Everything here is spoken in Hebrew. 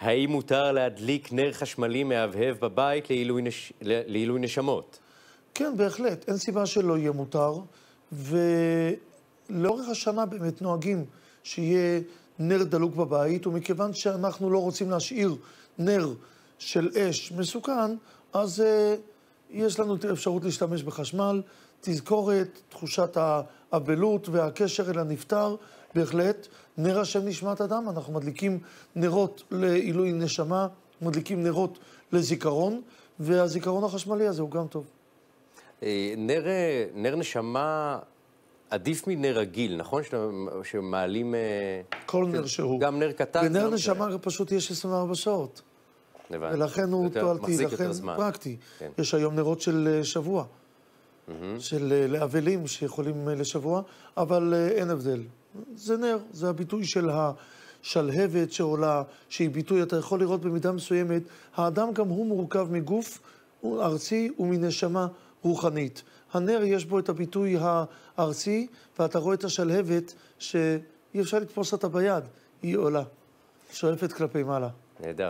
האם מותר להדליק נר חשמלי מהבהב בבית לעילוי, נש... לעילוי נשמות? כן, בהחלט. אין סיבה שלא יהיה מותר. ולאורך השנה באמת נוהגים שיהיה נר דלוק בבית, ומכיוון שאנחנו לא רוצים להשאיר נר של אש מסוכן, אז uh, יש לנו את האפשרות להשתמש בחשמל. תזכורת, תחושת האבלות והקשר אל הנפטר, בהחלט. נר השם נשמת אדם, אנחנו מדליקים נרות לעילוי נשמה, מדליקים נרות לזיכרון, והזיכרון החשמלי הזה הוא גם טוב. אה, נר, אה, נר נשמה עדיף מנר רגיל, נכון? שמעלים... אה, כל נר שהוא. גם נר קטן. ונר נשמה פשוט יש 24 שעות. הבנתי. ולכן הוא תועלתי, לכן פרקטי. כן. יש היום נרות של שבוע. Mm-hmm. של לאבלים שיכולים לשבוע, אבל אין הבדל. זה נר, זה הביטוי של השלהבת שעולה, שהיא ביטוי, אתה יכול לראות במידה מסוימת, האדם גם הוא מורכב מגוף ארצי ומנשמה רוחנית. הנר יש בו את הביטוי הארצי, ואתה רואה את השלהבת שאי אפשר לתפוס אותה ביד, היא עולה, שואפת כלפי מעלה. נהדר.